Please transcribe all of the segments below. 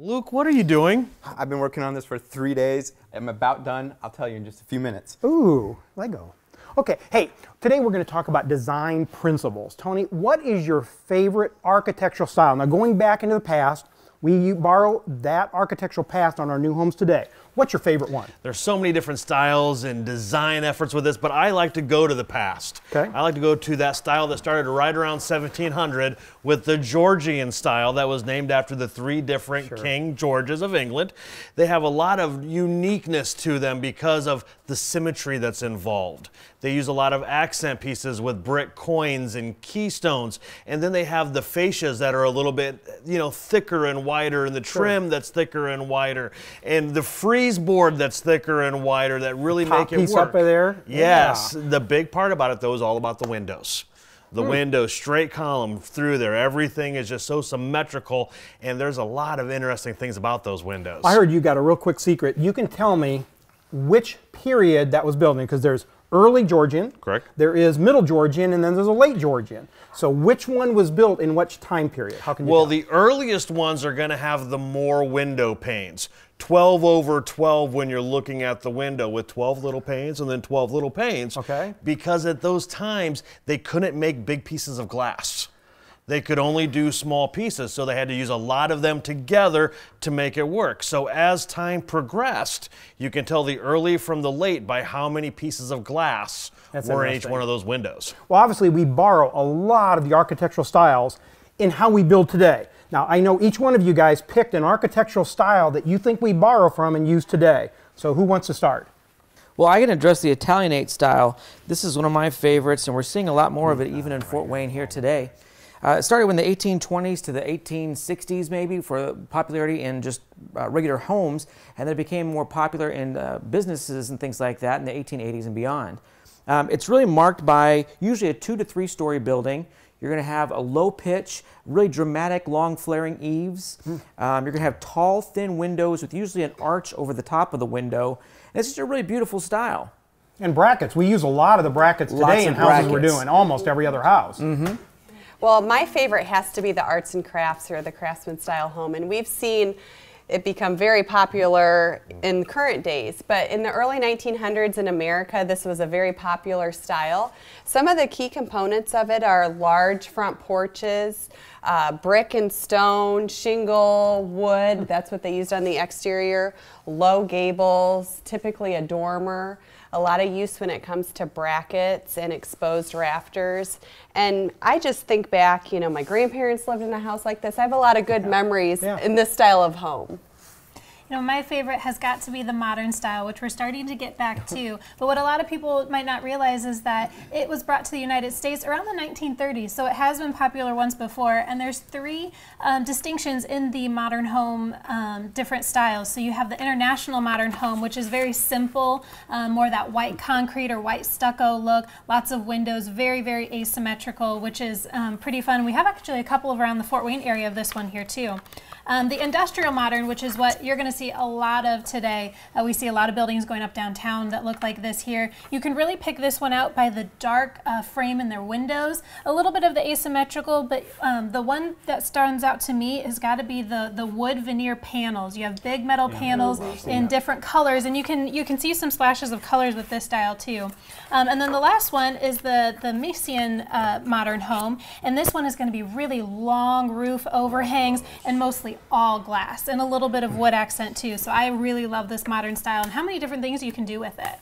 Luke, what are you doing? I've been working on this for three days. I'm about done. I'll tell you in just a few minutes. Ooh, Lego. Okay, hey, today we're going to talk about design principles. Tony, what is your favorite architectural style? Now, going back into the past, we borrow that architectural past on our new homes today. What's your favorite one? There's so many different styles and design efforts with this, but I like to go to the past. Okay. I like to go to that style that started right around 1700 with the Georgian style that was named after the three different Sure. King Georges of England. They have a lot of uniqueness to them because of the symmetry that's involved. They use a lot of accent pieces with brick quoins and keystones, and then they have the fascias that are a little bit, you know, thicker and wider, and the trim that's thicker and wider, and the board that's thicker and wider that really make it piece work. up there? Yes. Yeah. The big part about it though is all about the windows. The hmm. windows, straight column through there. Everything is just so symmetrical, and there's a lot of interesting things about those windows. I heard you got a real quick secret. You can tell me which period that was built in because there's early Georgian, Correct. There is middle Georgian, and then there's a late Georgian. So which one was built in which time period? How can you Well, tell? the earliest ones are going to have the more window panes. 12 over 12 when you're looking at the window with 12 little panes and then 12 little panes. Okay. Because at those times, they couldn't make big pieces of glass. They could only do small pieces, so they had to use a lot of them together to make it work. So as time progressed, you can tell the early from the late by how many pieces of glass That's were in each one of those windows. Well, obviously, we borrow a lot of the architectural styles in how we build today. Now, I know each one of you guys picked an architectural style that you think we borrow from and use today. So, who wants to start? Well, I can address the Italianate style. This is one of my favorites, and we're seeing a lot more of it even in Fort Wayne here today. Uh, it started in the 1820s to the 1860s, maybe, for popularity in just uh, regular homes, and then it became more popular in uh, businesses and things like that in the 1880s and beyond. Um, it's really marked by usually a two to three story building. You're going to have a low pitch, really dramatic, long flaring eaves. Um, you're going to have tall, thin windows with usually an arch over the top of the window. And it's just a really beautiful style. And brackets. We use a lot of the brackets today Lots in of houses we're doing, almost every other house. Well, my favorite has to be the arts and crafts or the craftsman style home. And we've seen it become very popular in current days. But in the early 1900s in America, this was a very popular style. Some of the key components of it are large front porches, uh, brick and stone, shingle, wood, that's what they used on the exterior, low gables, typically a dormer a lot of use when it comes to brackets and exposed rafters. And I just think back, you know, my grandparents lived in a house like this. I have a lot of good memories Yeah. in this style of home. You know, my favorite has got to be the modern style, which we're starting to get back to. But what a lot of people might not realize is that it was brought to the United States around the 1930s, so it has been popular once before. And there's three um, distinctions in the modern home, um, different styles. So you have the international modern home, which is very simple, um, more that white concrete or white stucco look, lots of windows, very, very asymmetrical, which is um, pretty fun. We have actually a couple of around the Fort Wayne area of this one here too. Um, the industrial modern, which is what you're going to see a lot of today, uh, we see a lot of buildings going up downtown that look like this here. You can really pick this one out by the dark uh, frame in their windows, a little bit of the asymmetrical, but um, the one that stands out to me has got to be the the wood veneer panels. You have big metal panels in different colors, and you can you can see some splashes of colors with this style too. Um, and then the last one is the the Miesian uh, modern home, and this one is going to be really long roof overhangs and mostly all glass and a little bit of wood accent too. So I really love this modern style and how many different things you can do with it.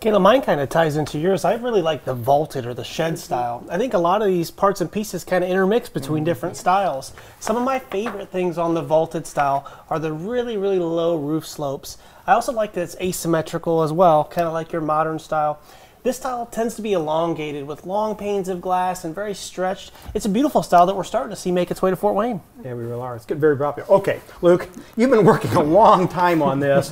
Kayla, mine kind of ties into yours. I really like the vaulted or the shed style. I think a lot of these parts and pieces kind of intermix between different styles. Some of my favorite things on the vaulted style are the really, really low roof slopes. I also like that it's asymmetrical as well, kind of like your modern style. This style tends to be elongated with long panes of glass and very stretched. It's a beautiful style that we're starting to see make its way to Fort Wayne. Yeah, we really are. It's getting very popular. Okay, Luke, you've been working a long time on this.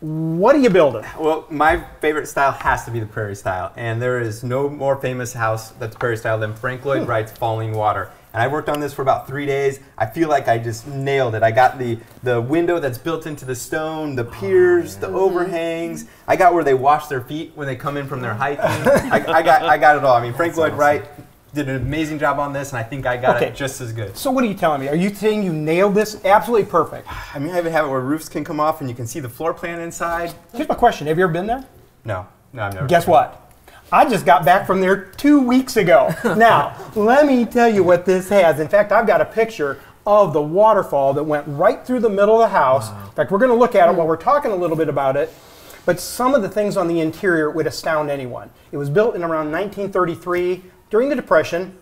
What are you building? Well, my favorite style has to be the prairie style, and there is no more famous house that's prairie style than Frank Lloyd hmm. Wright's Fallingwater. And I worked on this for about three days. I feel like I just nailed it. I got the the window that's built into the stone, the piers, the oh, overhangs. I got where they wash their feet when they come in from their hiking. I, I got I got it all. I mean, Frank Lloyd Wright did an amazing job on this, and I think I got Okay. it just as good. So what are you telling me? Are you saying you nailed this? Absolutely perfect. I mean, I even have it where roofs can come off and you can see the floor plan inside. Here's my question. Have you ever been there? No, no, I've never. Guess what? I just got back from there two weeks ago. now, let me tell you what this has. In fact, I've got a picture of the waterfall that went right through the middle of the house. In fact, we're going to look at it hmm. while we're talking a little bit about it. But some of the things on the interior would astound anyone. It was built in around 1933 during the Depression.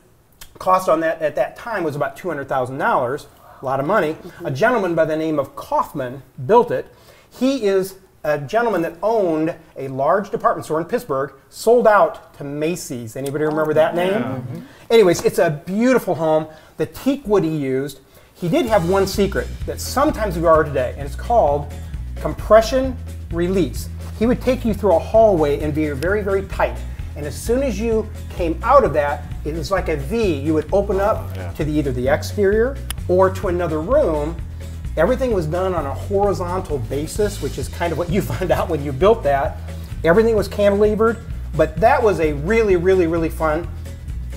Cost on that at that time was about $200,000, a lot of money. A mm-hmm. gentleman by the name of Kaufmann built it. He is a gentleman that owned a large department store in Pittsburgh, sold out to Macy's. Anybody remember that name? Mm-hmm. Anyways, it's a beautiful home. The teak wood he used. He did have one secret that sometimes we are today, and it's called compression release. He would take you through a hallway and be very, very tight. And as soon as you came out of that, it was like a V. You would open up oh, to the, either the exterior or to another room. Everything was done on a horizontal basis, which is kind of what you found out when you built that. Everything was cantilevered, but that was a really, really, really fun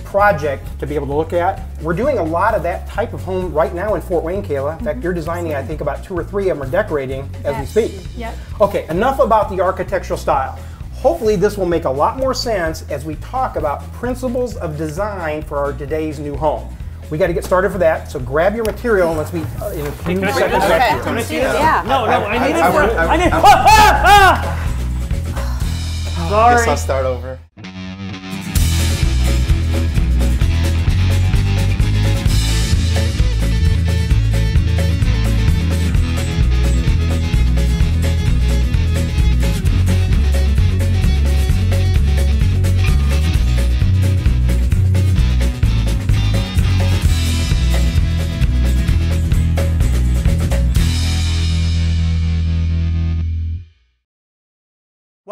project to be able to look at. We're doing a lot of that type of home right now in Fort Wayne, Kayla. In fact, mm-hmm. you're designing, I think, about two or three of them are decorating as we Yes. speak. Yep. Okay, enough about the architectural style. Hopefully, this will make a lot more sense as we talk about principles of design for our today's new home. We got to get started for that, so grab your material and let's be uh, in a few can I see seconds. this? back Okay. to you. Can I see that? Yeah. No, no, I need it I for. want- I- I need. I- Ah, ah, ah! Guess I'll Sorry. start over.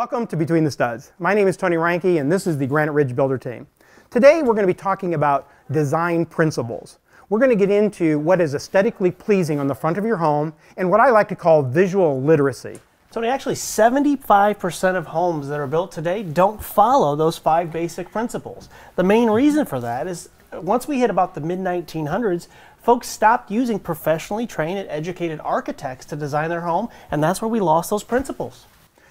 Welcome to Between the Studs. My name is Tony Reinke, and this is the Granite Ridge Builder Team. Today, we're going to be talking about design principles. We're going to get into what is aesthetically pleasing on the front of your home and what I like to call visual literacy. Tony, actually, 75% of homes that are built today don't follow those five basic principles. The main reason for that is once we hit about the mid 1900s, folks stopped using professionally trained and educated architects to design their home, and that's where we lost those principles.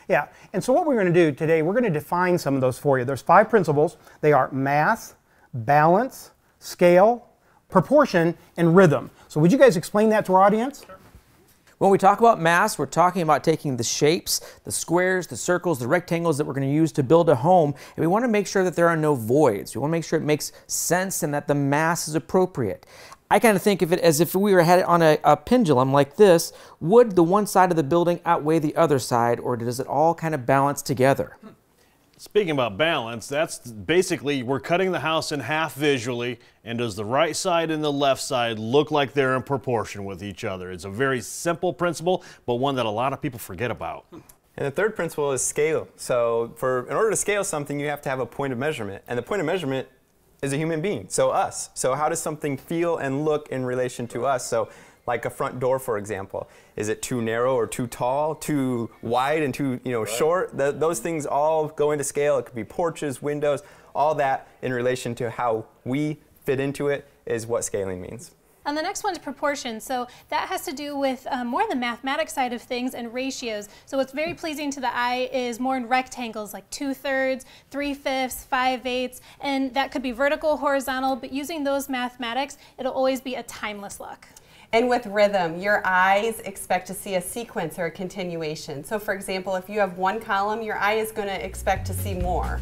Yeah, and so what we're going to do today, we're going to define some of those for you. There's five principles. They are mass, balance, scale, proportion, and rhythm. So would you guys explain that to our audience? When we talk about mass, we're talking about taking the shapes, the squares, the circles, the rectangles that we're going to use to build a home, and we want to make sure that there are no voids. We want to make sure it makes sense and that the mass is appropriate. I kind of think of it as if we were headed on a, a pendulum like this. Would the one side of the building outweigh the other side, or does it all kind of balance together? Speaking about balance, that's basically we're cutting the house in half visually, and does the right side and the left side look like they're in proportion with each other? It's a very simple principle, but one that a lot of people forget about. And the third principle is scale. So, for in order to scale something, you have to have a point of measurement, and the point of measurement is a human being, so us. So, how does something feel and look in relation to us? So, like a front door, for example, is it too narrow or too tall, too wide and too you know short? Th- those things all go into scale. It could be porches, windows, all that in relation to how we fit into it is what scaling means. And the next one is proportion. So that has to do with um, more the mathematics side of things and ratios. So what's very pleasing to the eye is more in rectangles like two thirds, three fifths, five eighths, and that could be vertical, horizontal, but using those mathematics, it'll always be a timeless look. And with rhythm, your eyes expect to see a sequence or a continuation. So, for example, if you have one column, your eye is going to expect to see more.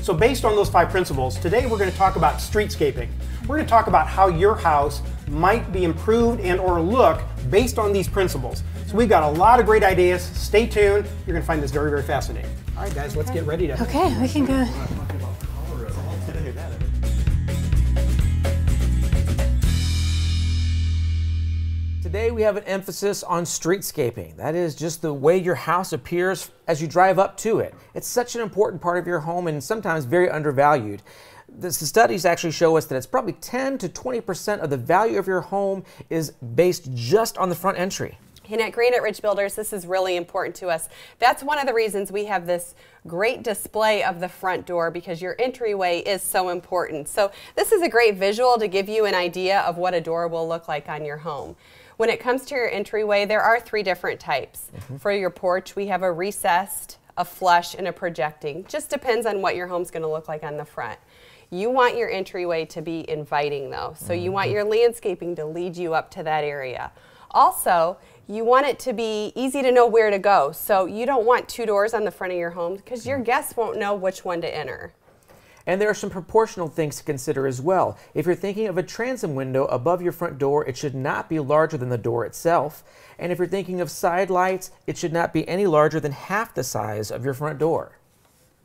So based on those five principles, today we're going to talk about streetscaping. We're going to talk about how your house might be improved and or look based on these principles. So we've got a lot of great ideas. Stay tuned. You're going to find this very, very fascinating. All right, guys, let's get ready to. Okay, we can go. Today we have an emphasis on streetscaping. That is just the way your house appears as you drive up to it. It's such an important part of your home and sometimes very undervalued. The studies actually show us that it's probably 10 to 20% of the value of your home is based just on the front entry. And at Granite Ridge Builders, this is really important to us. That's one of the reasons we have this great display of the front door because your entryway is so important. So this is a great visual to give you an idea of what a door will look like on your home. When it comes to your entryway, there are three different types. Mm-hmm. For your porch, we have a recessed, a flush, and a projecting. Just depends on what your home's going to look like on the front. You want your entryway to be inviting though. So you want mm-hmm. your landscaping to lead you up to that area. Also, you want it to be easy to know where to go. So you don't want two doors on the front of your home because your guests won't know which one to enter. And there are some proportional things to consider as well. If you're thinking of a transom window above your front door, it should not be larger than the door itself. And if you're thinking of side lights, it should not be any larger than half the size of your front door.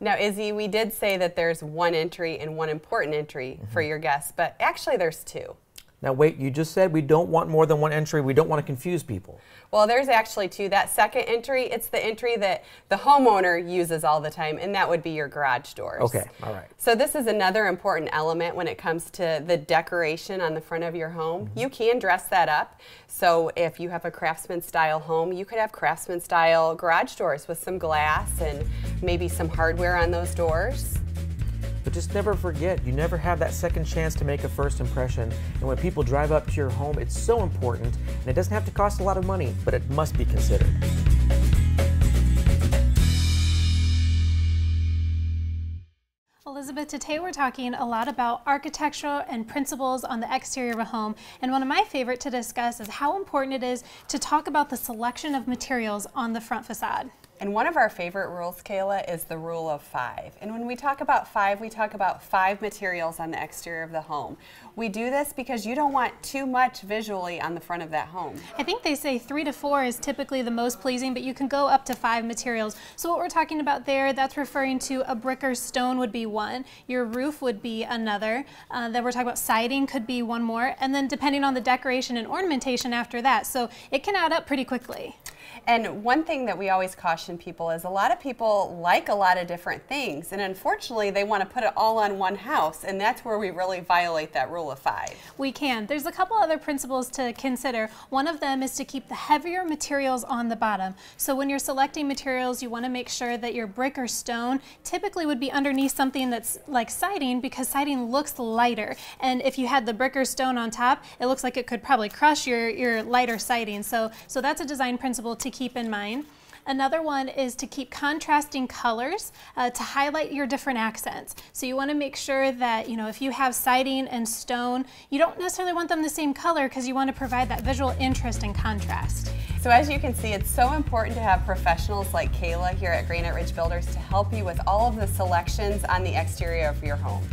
Now, Izzy, we did say that there's one entry and one important entry mm -hmm. for your guests, but actually there's two. Now, wait, you just said we don't want more than one entry. We don't want to confuse people. Well, there's actually two. That second entry, it's the entry that the homeowner uses all the time, and that would be your garage doors. Okay, all right. So this is another important element when it comes to the decoration on the front of your home. Mm -hmm. You can dress that up. So if you have a craftsman style home, you could have craftsman style garage doors with some glass and maybe some hardware on those doors. But just never forget, you never have that second chance to make a first impression. And when people drive up to your home, it's so important. And it doesn't have to cost a lot of money, but it must be considered. Elizabeth, today we're talking a lot about architecture and principles on the exterior of a home. And one of my favorite to discuss is how important it is to talk about the selection of materials on the front facade. And one of our favorite rules, Kayla, is the rule of five. And when we talk about five, we talk about five materials on the exterior of the home. We do this because you don't want too much visually on the front of that home. I think they say three to four is typically the most pleasing, but you can go up to five materials. So what we're talking about there, that's referring to a brick or stone would be one, your roof would be another, uh, then we're talking about siding could be one more, and then depending on the decoration and ornamentation after that. So it can add up pretty quickly. And one thing that we always caution people is a lot of people like a lot of different things, and unfortunately, they want to put it all on one house, and that's where we really violate that rule of five. We can. There's a couple other principles to consider. One of them is to keep the heavier materials on the bottom. So when you're selecting materials, you want to make sure that your brick or stone typically would be underneath something that's like siding because siding looks lighter. And if you had the brick or stone on top, it looks like it could probably crush your, your lighter siding. So, so that's a design principle to keep in mind. Another one is to keep contrasting colors uh, to highlight your different accents. So you want to make sure that, you know, if you have siding and stone, you don't necessarily want them the same color because you want to provide that visual interest and contrast. So as you can see, it's so important to have professionals like Kayla here at Granite Ridge Builders to help you with all of the selections on the exterior of your home.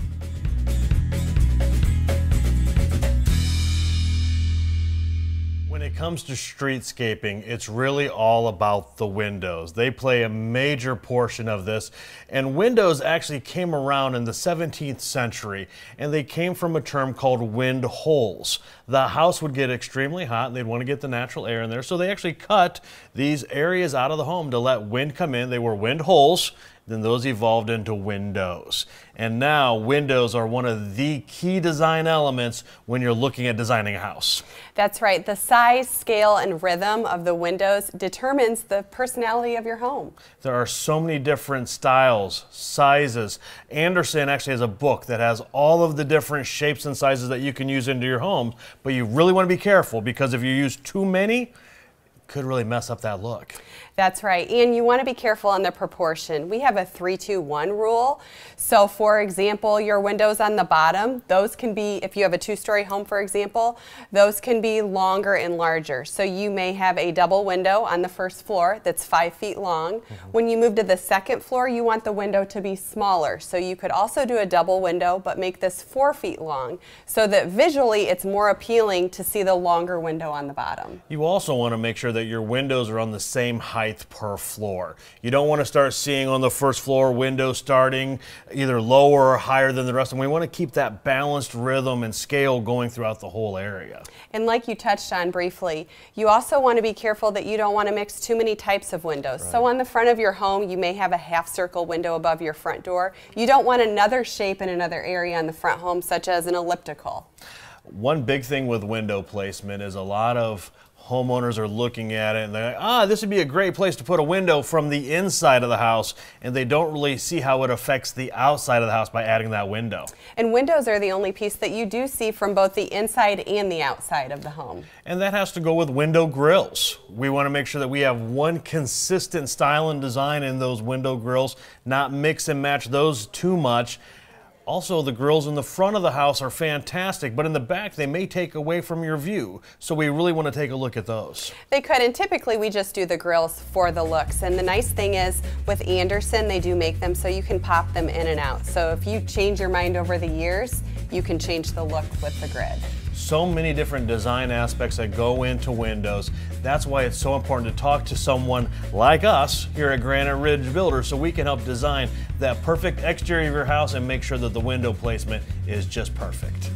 When it comes to streetscaping, it's really all about the windows. They play a major portion of this. And windows actually came around in the 17th century, and they came from a term called wind holes. The house would get extremely hot, and they'd want to get the natural air in there. So they actually cut these areas out of the home to let wind come in. They were wind holes, then those evolved into windows. And now windows are one of the key design elements when you're looking at designing a house. That's right. The size, scale, and rhythm of the windows determines the personality of your home. There are so many different styles, sizes. Andersen actually has a book that has all of the different shapes and sizes that you can use into your home, but you really want to be careful because if you use too many, it could really mess up that look. That's right. And you want to be careful on the proportion. We have a 3-2-1 rule. So for example, your windows on the bottom, those can be, if you have a two-story home, for example, those can be longer and larger. So you may have a double window on the first floor that's five feet long. Mm -hmm. When you move to the second floor, you want the window to be smaller. So you could also do a double window, but make this four feet long so that visually it's more appealing to see the longer window on the bottom. You also want to make sure that your windows are on the same height height per floor. You don't want to start seeing on the first floor windows starting either lower or higher than the rest of them. We want to keep that balanced rhythm and scale going throughout the whole area. And like you touched on briefly, you also want to be careful that you don't want to mix too many types of windows. Right. So on the front of your home, you may have a half circle window above your front door. You don't want another shape in another area on the front home, such as an elliptical. One big thing with window placement is a lot of homeowners are looking at it and they're like, ah, this would be a great place to put a window from the inside of the house, and they don't really see how it affects the outside of the house by adding that window. And windows are the only piece that you do see from both the inside and the outside of the home. And that has to go with window grills. We want to make sure that we have one consistent style and design in those window grills, not mix and match those too much. Also, the grills in the front of the house are fantastic, but in the back they may take away from your view. So we really want to take a look at those. They could, and typically we just do the grills for the looks. And the nice thing is with Andersen, they do make them so you can pop them in and out. So if you change your mind over the years, you can change the look with the grid so many different design aspects that go into Windows. That's why it's so important to talk to someone like us here at Granite Ridge Builder so we can help design that perfect exterior of your house and make sure that the window placement is just perfect.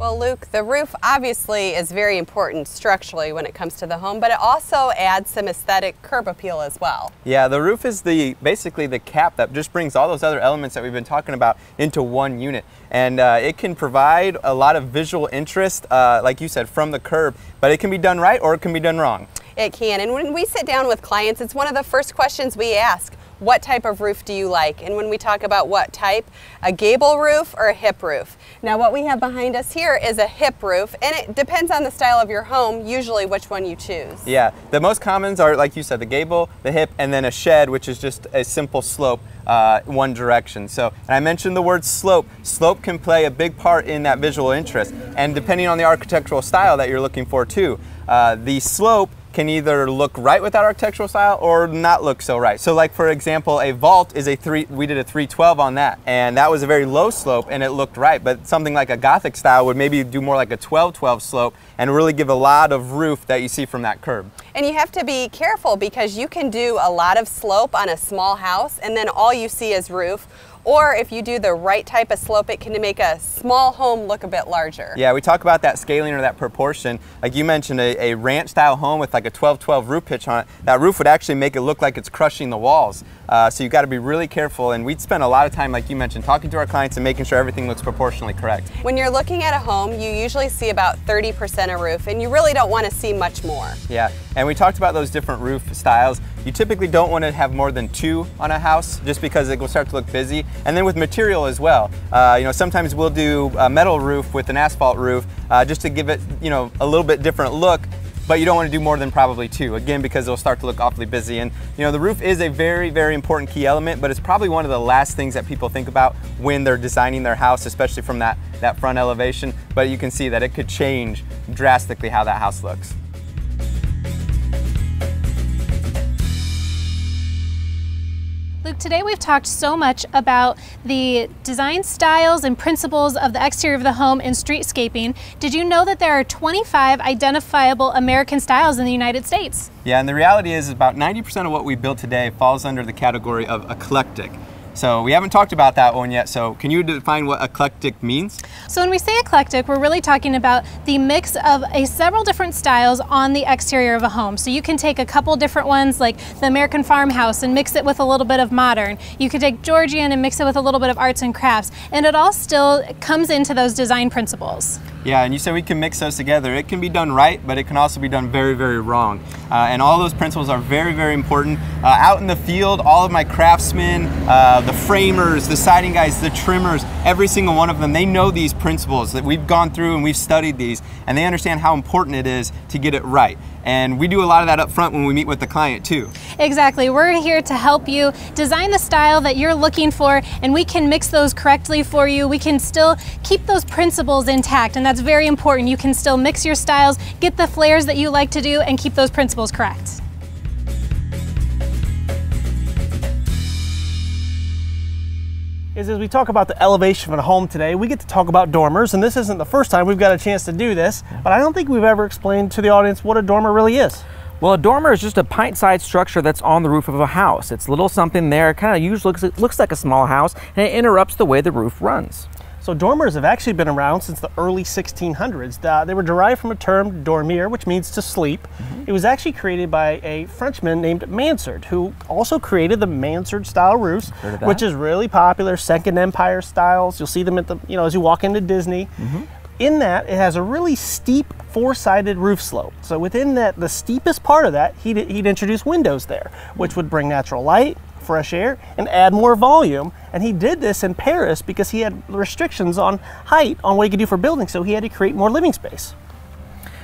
Well, Luke, the roof obviously is very important structurally when it comes to the home, but it also adds some aesthetic curb appeal as well. Yeah, the roof is the basically the cap that just brings all those other elements that we've been talking about into one unit. And uh, it can provide a lot of visual interest, uh, like you said, from the curb, but it can be done right or it can be done wrong. It can, and when we sit down with clients, it's one of the first questions we ask what type of roof do you like? And when we talk about what type, a gable roof or a hip roof. Now what we have behind us here is a hip roof and it depends on the style of your home, usually which one you choose. Yeah, the most commons are like you said, the gable, the hip, and then a shed, which is just a simple slope uh, one direction. So, and I mentioned the word slope. Slope can play a big part in that visual interest. And depending on the architectural style that you're looking for too, uh, the slope can either look right with that architectural style or not look so right. So like for example, a vault is a three, we did a 312 on that and that was a very low slope and it looked right. But something like a Gothic style would maybe do more like a 1212 slope and really give a lot of roof that you see from that curb. And you have to be careful because you can do a lot of slope on a small house and then all you see is roof or if you do the right type of slope, it can make a small home look a bit larger. Yeah, we talk about that scaling or that proportion. Like you mentioned, a, a ranch style home with like a 12-12 roof pitch on it, that roof would actually make it look like it's crushing the walls. Uh, so you've got to be really careful. And we'd spend a lot of time, like you mentioned, talking to our clients and making sure everything looks proportionally correct. When you're looking at a home, you usually see about 30% of roof, and you really don't want to see much more. Yeah, and we talked about those different roof styles. You typically don't want to have more than two on a house just because it will start to look busy. And then with material as well. Uh, you know, sometimes we'll do a metal roof with an asphalt roof uh, just to give it, you know, a little bit different look but you don't want to do more than probably two, again, because it'll start to look awfully busy. And you know, the roof is a very, very important key element, but it's probably one of the last things that people think about when they're designing their house, especially from that, that front elevation. But you can see that it could change drastically how that house looks. Today we've talked so much about the design styles and principles of the exterior of the home and streetscaping. Did you know that there are 25 identifiable American styles in the United States? Yeah, and the reality is about 90% of what we build today falls under the category of eclectic. So we haven't talked about that one yet. So can you define what eclectic means? So when we say eclectic, we're really talking about the mix of a several different styles on the exterior of a home. So you can take a couple different ones like the American farmhouse and mix it with a little bit of modern. You could take Georgian and mix it with a little bit of arts and crafts. And it all still comes into those design principles. Yeah, and you said we can mix those together. It can be done right, but it can also be done very, very wrong. Uh, and all those principles are very, very important. Uh, out in the field, all of my craftsmen, uh, Uh, the framers, the siding guys, the trimmers, every single one of them, they know these principles that we've gone through and we've studied these, and they understand how important it is to get it right. And we do a lot of that up front when we meet with the client too. Exactly. We're here to help you design the style that you're looking for and we can mix those correctly for you. We can still keep those principles intact and that's very important. You can still mix your styles, get the flares that you like to do and keep those principles correct. Is as we talk about the elevation of a home today, we get to talk about dormers, and this isn't the first time we've got a chance to do this, but I don't think we've ever explained to the audience what a dormer really is. Well, a dormer is just a pint-sized structure that's on the roof of a house. It's little something there, kind of usually looks, looks like a small house, and it interrupts the way the roof runs. So dormers have actually been around since the early 1600s. Uh, they were derived from a term dormir, which means to sleep. Mm-hmm. It was actually created by a Frenchman named Mansard, who also created the mansard style roofs, Heard of that? which is really popular. Second Empire styles. You'll see them at the you know as you walk into Disney. Mm-hmm. In that, it has a really steep four-sided roof slope. So within that, the steepest part of that, he'd, he'd introduce windows there, which would bring natural light, fresh air, and add more volume. And he did this in Paris because he had restrictions on height on what he could do for buildings, so he had to create more living space.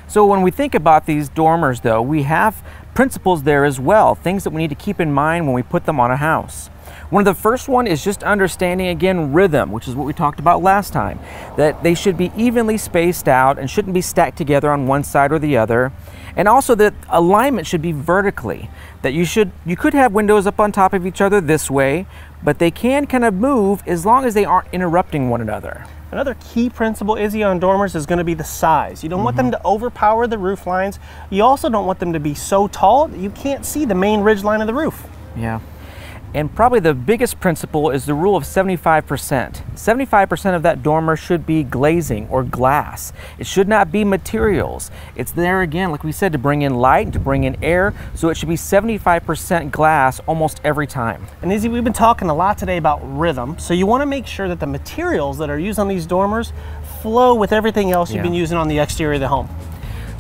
So when we think about these dormers, though, we have principles there as well, things that we need to keep in mind when we put them on a house. One of the first one is just understanding again rhythm, which is what we talked about last time. That they should be evenly spaced out and shouldn't be stacked together on one side or the other. And also that alignment should be vertically. That you should you could have windows up on top of each other this way, but they can kind of move as long as they aren't interrupting one another. Another key principle, Izzy, on dormers is going to be the size. You don't want them mm-hmm. to overpower the roof lines. You also don't want them to be so tall that you can't see the main ridge line of the roof. Yeah. And probably the biggest principle is the rule of 75%. 75% of that dormer should be glazing or glass. It should not be materials. It's there again, like we said, to bring in light and to bring in air. So it should be 75% glass almost every time. And Izzy, we've been talking a lot today about rhythm, so you want to make sure that the materials that are used on these dormers flow with everything else Yeah. you've been using on the exterior of the home.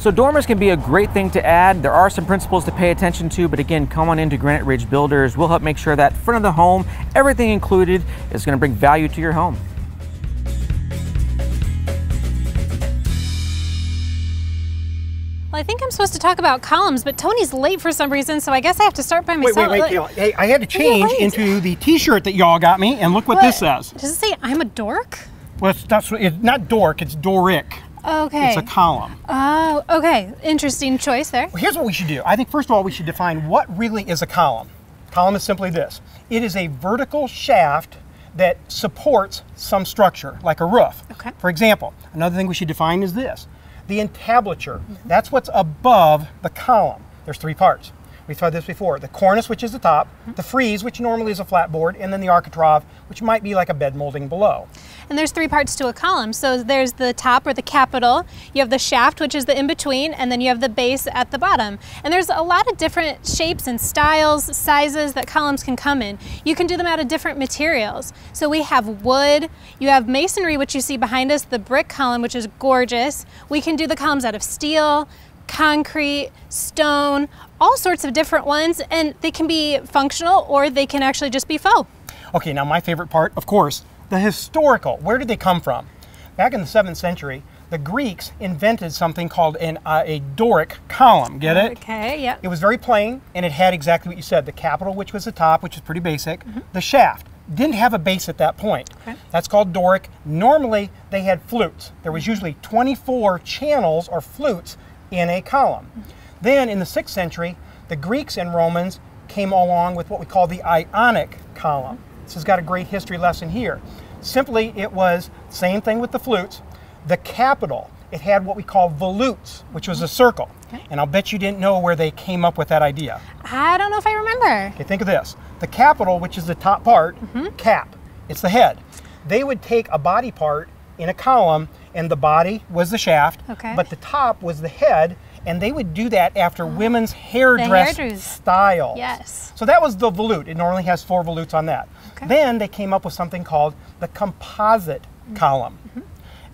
So dormers can be a great thing to add. There are some principles to pay attention to, but again, come on into Granite Ridge Builders. We'll help make sure that front of the home, everything included, is going to bring value to your home. Well, I think I'm supposed to talk about columns, but Tony's late for some reason, so I guess I have to start by myself. wait, wait. Like- Kayla. Hey, I had to change wait. into the T-shirt that y'all got me, and look what, this says. Does it say I'm a dork? Well, it's, that's, it's not dork, it's Doric. Okay. It's a column. Oh, okay. Interesting choice there. Well, here's what we should do. I think first of all we should define what really is a column. Column is simply this. It is a vertical shaft that supports some structure, like a roof. Okay. For example, another thing we should define is this. The entablature, that's what's above the column. There's three parts. We've tried this before. The cornice, which is the top, the frieze, which normally is a flat board, and then the architrave, which might be like a bed molding below. And there's three parts to a column. So there's the top or the capital, you have the shaft, which is the in between, and then you have the base at the bottom. And there's a lot of different shapes and styles, sizes that columns can come in. You can do them out of different materials. So we have wood, you have masonry, which you see behind us, the brick column, which is gorgeous. We can do the columns out of steel, concrete, stone, all sorts of different ones, and they can be functional or they can actually just be faux. Okay, now my favorite part, of course, the historical. Where did they come from? Back in the 7th century, the Greeks invented something called an, uh, a Doric column. Get it? Okay, yeah. It was very plain, and it had exactly what you said the capital, which was the top, which is pretty basic, the shaft. Didn't have a base at that point. Okay. That's called Doric. Normally, they had flutes. There was usually 24 channels or flutes in a column. Then, in the 6th century, the Greeks and Romans came along with what we call the Ionic column. This has got a great history lesson here. Simply, it was same thing with the flutes. The capital, it had what we call volutes, which was a mm-hmm. circle. And I'll bet you didn't know where they came up with that idea. I don't know if I remember. Okay, think of this. The capital, which is the top part, mm-hmm. cap, it's the head. They would take a body part in a column, and the body was the shaft, Okay. but the top was the head, and they would do that after oh. women's hairdress style. Yes. So that was the volute. It normally has four volutes on that. Okay. Then they came up with something called the composite mm-hmm. column. Mm-hmm.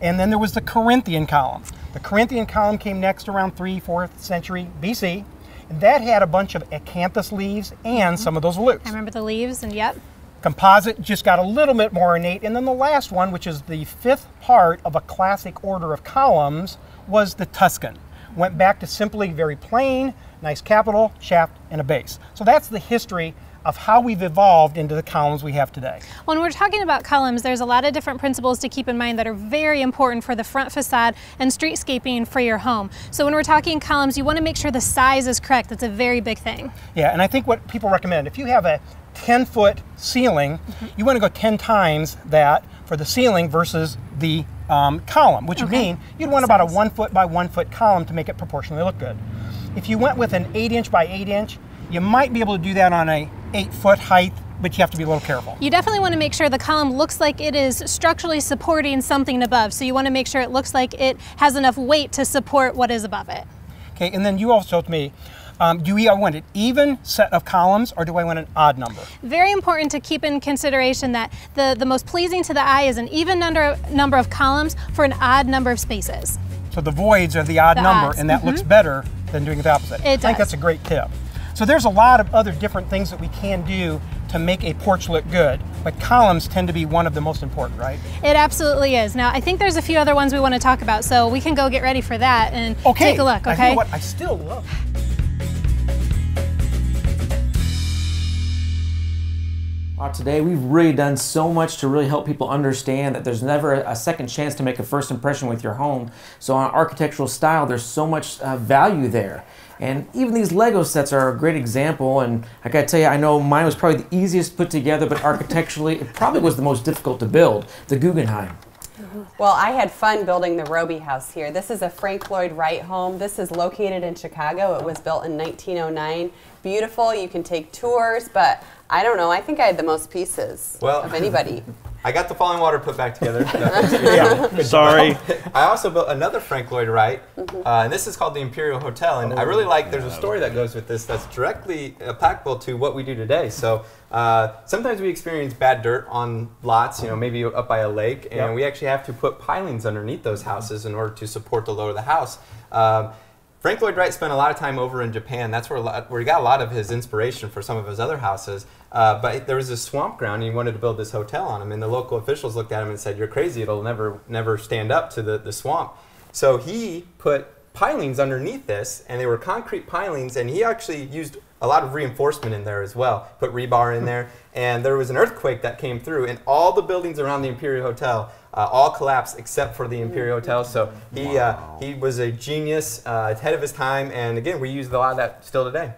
And then there was the Corinthian column. The Corinthian column came next around 3, 4th century BC. And that had a bunch of acanthus leaves and mm-hmm. some of those volutes. I remember the leaves, and yep. Composite just got a little bit more innate. And then the last one, which is the fifth part of a classic order of columns, was the Tuscan. Went back to simply very plain, nice capital, shaft, and a base. So that's the history of how we've evolved into the columns we have today. When we're talking about columns, there's a lot of different principles to keep in mind that are very important for the front facade and streetscaping for your home. So when we're talking columns, you want to make sure the size is correct. That's a very big thing. Yeah, and I think what people recommend, if you have a 10 foot ceiling, you want to go 10 times that for the ceiling versus the um, column, which would mean you'd want about a one foot by one foot column to make it proportionally look good. If you went with an 8 inch by 8 inch, you might be able to do that on a 8 foot height but you have to be a little careful. You definitely want to make sure the column looks like it is structurally supporting something above. So you want to make sure it looks like it has enough weight to support what is above it. Okay, and then you also told me, um, do we want an even set of columns or do I want an odd number? Very important to keep in consideration that the, the most pleasing to the eye is an even number, number of columns for an odd number of spaces. So the voids are the odd The number, odds, and that looks better than doing the opposite. It I think that's a great tip. So there's a lot of other different things that we can do to make a porch look good, but columns tend to be one of the most important, right? It absolutely is. Now, I think there's a few other ones we want to talk about, so we can go get ready for that and Okay. take a look, okay? you know what? I still love. Today we've really done so much to really help people understand that there's never a second chance to make a first impression with your home. So on architectural style, there's so much uh, value there. And even these Lego sets are a great example. And I gotta tell you, I know mine was probably the easiest put together, but architecturally, it probably was the most difficult to build. The Guggenheim. Well, I had fun building the Robie house here. This is a Frank Lloyd Wright home. This is located in Chicago. It was built in 1909. Beautiful. You can take tours, but I don't know. I think I had the most pieces Well- of anybody. I got the falling water put back together. Sorry. I also built another Frank Lloyd Wright, uh, and this is called the Imperial Hotel. And I really like. There's a story that goes with this that's directly applicable to what we do today. So uh, sometimes we experience bad dirt on lots, you know, maybe up by a lake, and Yep. we actually have to put pilings underneath those houses in order to support the load of the house. Um, Frank Lloyd Wright spent a lot of time over in Japan. That's where, lot, where he got a lot of his inspiration for some of his other houses. Uh, but there was this swamp ground, and he wanted to build this hotel on him. And the local officials looked at him and said, "You're crazy. It'll never, never stand up to the, the swamp." So he put pilings underneath this, and they were concrete pilings. And he actually used a lot of reinforcement in there as well. Put rebar in there, and there was an earthquake that came through, and all the buildings around the Imperial Hotel uh, all collapsed except for the Imperial Hotel. So he uh, he was a genius, uh, ahead of his time, and again, we use a lot of that still today.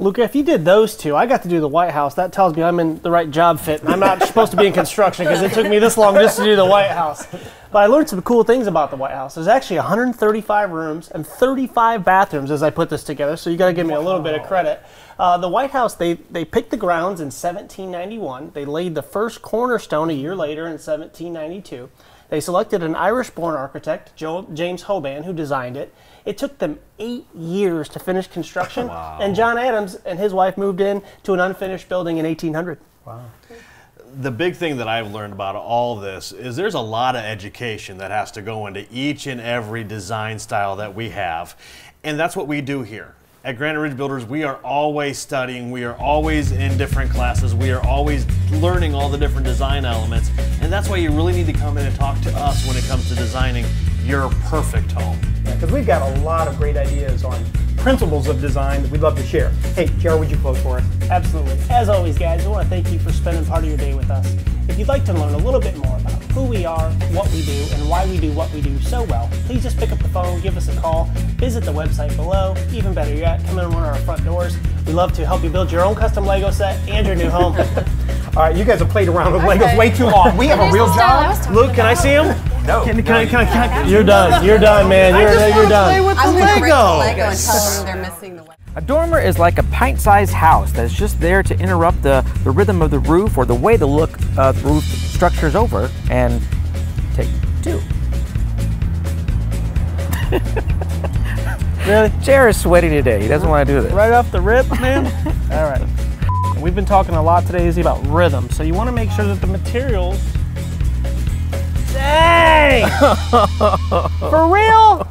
Luca, if you did those two, I got to do the White House. That tells me I'm in the right job fit. I'm not supposed to be in construction because it took me this long just to do the White House. But I learned some cool things about the White House. There's actually 135 rooms and 35 bathrooms as I put this together. So you got to give me a little bit of credit. Uh, the White House, they, they picked the grounds in 1791. They laid the first cornerstone a year later in 1792. They selected an Irish born architect, James Hoban, who designed it. It took them eight years to finish construction, and John Adams and his wife moved in to an unfinished building in 1800. Wow. the big thing that I've learned about all this is there's a lot of education that has to go into each and every design style that we have. And that's what we do here. At Granite Ridge Builders, we are always studying, we are always in different classes, we are always learning all the different design elements. And that's why you really need to come in and talk to us when it comes to designing your perfect home. Because we've got a lot of great ideas on principles of design that we'd love to share. Hey, Jared, would you close for us? Absolutely. As always, guys, I want to thank you for spending part of your day with us. If you'd like to learn a little bit more about who we are, what we do, and why we do what we do so well, please just pick up the phone, give us a call, visit the website below. Even better yet, come in one of our front doors. We love to help you build your own custom Lego set and your new home. All right, you guys have played around with Legos way too long. We have a real the style I job. was talking Luke, can I see him? No, Can, can, I, can, I, can, you're done. You're done, man. You're, you're done. I'm going to break the Lego and tell them they're missing the. A dormer is like a pint-sized house that's just there to interrupt the, the rhythm of the roof or the way the look of the roof structures over. And take two. Really? Jared is sweating today. He doesn't want to do this. Right off the rip, man? All right. We've been talking a lot today, Izzy, about rhythm. So you want to make sure that the materials. Dang! For real?